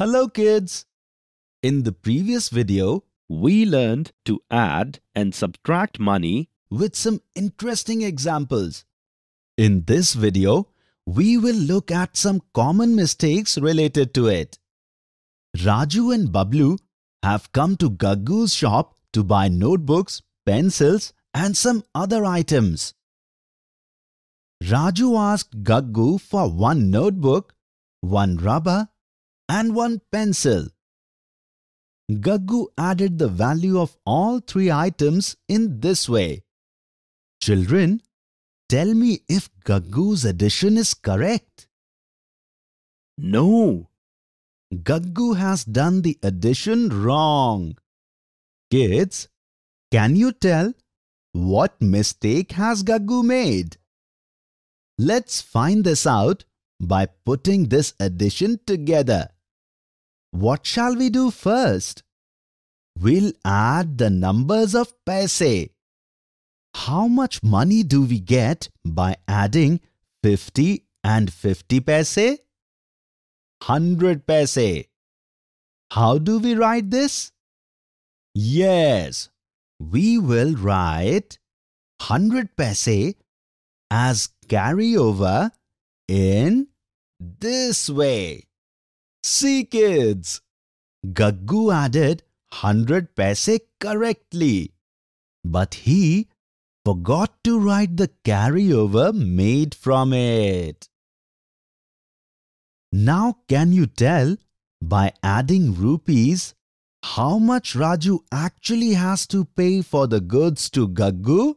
Hello kids! In the previous video, we learned to add and subtract money with some interesting examples. In this video, we will look at some common mistakes related to it. Raju and Bablu have come to Gaggu's shop to buy notebooks, pencils and some other items. Raju asked Gaggu for one notebook, one rubber and one pencil. Gaggu added the value of all three items in this way. Children, tell me if Gaggu's addition is correct. No. Gaggu has done the addition wrong. Kids, can you tell what mistake has Gaggu made? Let's find this out by putting this addition together. What shall we do first? We'll add the numbers of paise. How much money do we get by adding 50 and 50 paise? 100 paise. How do we write this? Yes, we will write 100 paise as carryover in this way. See kids, Gaggu added 100 paise correctly, but he forgot to write the carryover made from it. Now can you tell by adding rupees how much Raju actually has to pay for the goods to Gaggu?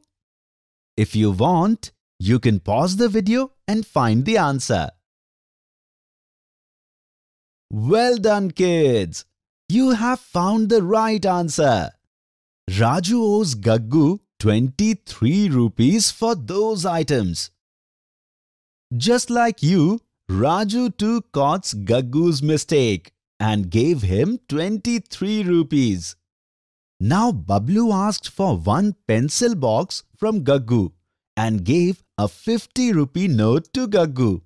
If you want, you can pause the video and find the answer. Well done kids! You have found the right answer. Raju owes Gaggu 23 rupees for those items. Just like you, Raju too caught Gaggu's mistake and gave him 23 rupees. Now Bablu asked for one pencil box from Gaggu and gave a 50 rupee note to Gaggu.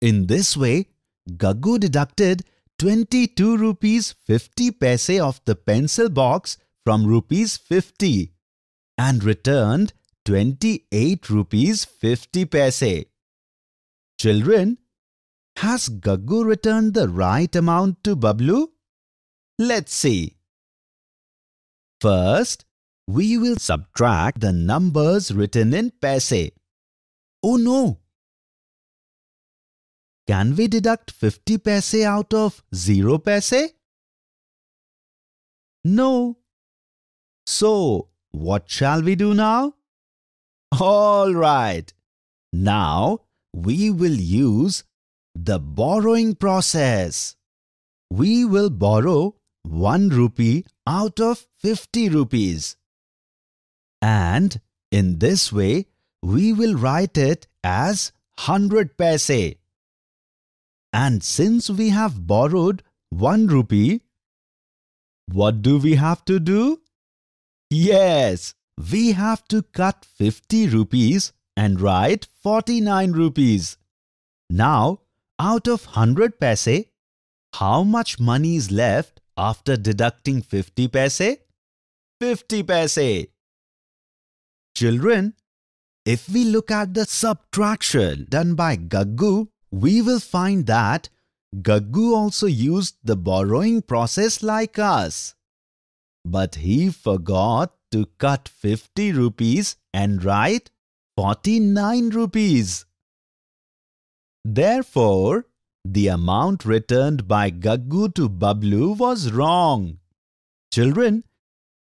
In this way, Gaggu deducted 22 rupees 50 paise of the pencil box from rupees 50 and returned 28 rupees 50 paise. Children, has Gaggu returned the right amount to Bablu? Let's see. First, we will subtract the numbers written in paise. Oh no! Can we deduct 50 paise out of 0 paise? No. So, what shall we do now? Alright. Now, we will use the borrowing process. We will borrow 1 rupee out of 50 rupees. And in this way, we will write it as 100 paise. And since we have borrowed 1 rupee, what do we have to do? Yes, we have to cut 50 rupees and write 49 rupees. Now, out of 100 paise, how much money is left after deducting 50 paise? 50 paise. Children, if we look at the subtraction done by Gaggu, we will find that Gaggu also used the borrowing process like us. But he forgot to cut 50 rupees and write 49 rupees. Therefore, the amount returned by Gaggu to Bablu was wrong. Children,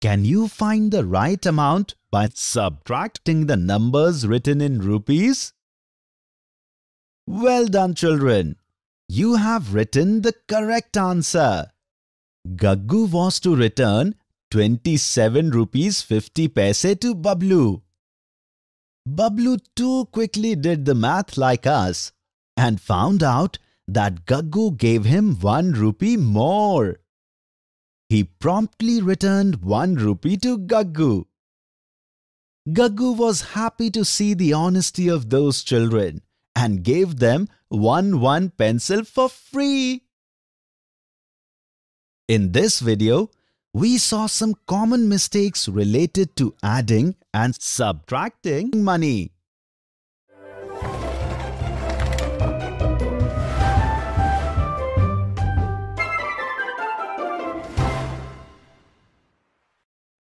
can you find the right amount by subtracting the numbers written in rupees? Well done children. You have written the correct answer. Gaggu was to return 27 rupees 50 paise to Bablu. Bablu too quickly did the math like us and found out that Gaggu gave him 1 rupee more. He promptly returned 1 rupee to Gaggu. Gaggu was happy to see the honesty of those children and gave them one one pencil for free. In this video, we saw some common mistakes related to adding and subtracting money.